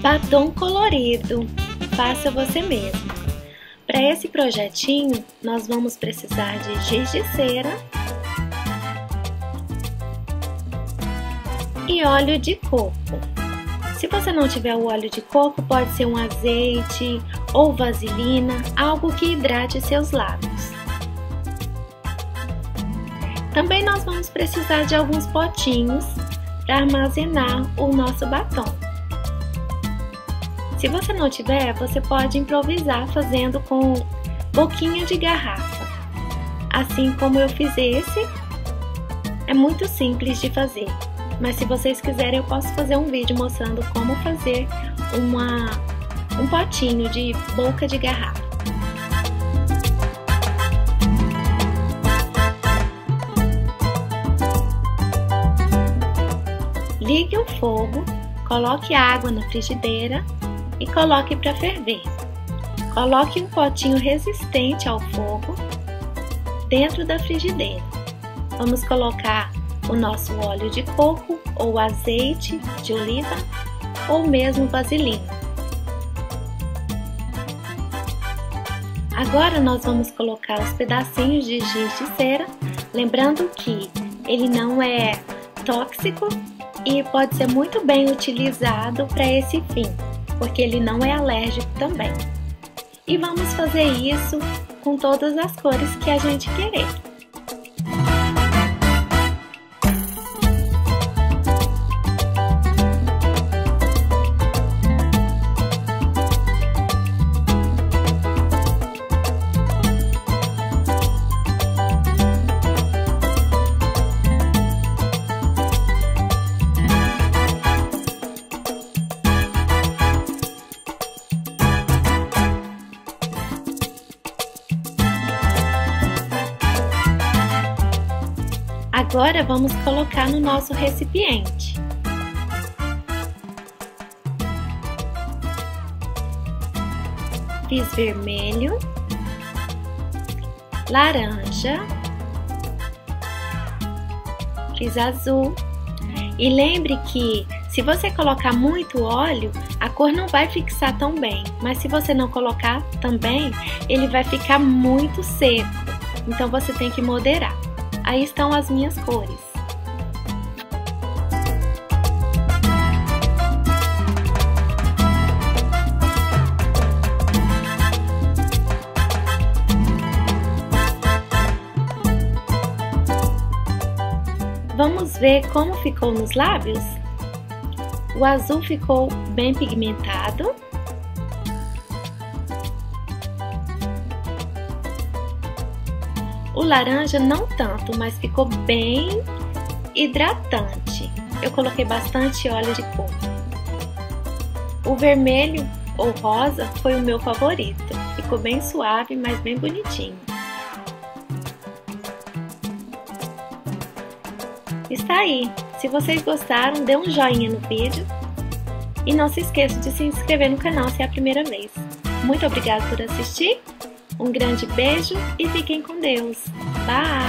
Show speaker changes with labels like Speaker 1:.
Speaker 1: Batom colorido, faça você mesmo. Para esse projetinho, nós vamos precisar de giz de cera e óleo de coco. Se você não tiver o óleo de coco, pode ser um azeite ou vaselina, algo que hidrate seus lábios. Também nós vamos precisar de alguns potinhos para armazenar o nosso batom. Se você não tiver, você pode improvisar fazendo com boquinha de garrafa. Assim como eu fiz esse, é muito simples de fazer. Mas se vocês quiserem, eu posso fazer um vídeo mostrando como fazer uma, um potinho de boca de garrafa. Ligue o fogo, coloque água na frigideira e coloque para ferver. Coloque um potinho resistente ao fogo dentro da frigideira. Vamos colocar o nosso óleo de coco ou azeite de oliva ou mesmo vaselina. Agora nós vamos colocar os pedacinhos de giz de cera, lembrando que ele não é tóxico e pode ser muito bem utilizado para esse fim porque ele não é alérgico também. E vamos fazer isso com todas as cores que a gente querer. Agora vamos colocar no nosso recipiente. Fiz vermelho, laranja, fiz azul. E lembre que se você colocar muito óleo, a cor não vai fixar tão bem, mas se você não colocar também, ele vai ficar muito seco. Então você tem que moderar. Aí estão as minhas cores. Vamos ver como ficou nos lábios? O azul ficou bem pigmentado O laranja não tanto, mas ficou bem hidratante. Eu coloquei bastante óleo de coco. O vermelho ou rosa foi o meu favorito. Ficou bem suave, mas bem bonitinho. Está aí. Se vocês gostaram, dê um joinha no vídeo. E não se esqueça de se inscrever no canal se é a primeira vez. Muito obrigada por assistir um grande beijo e fiquem com Deus. Bye!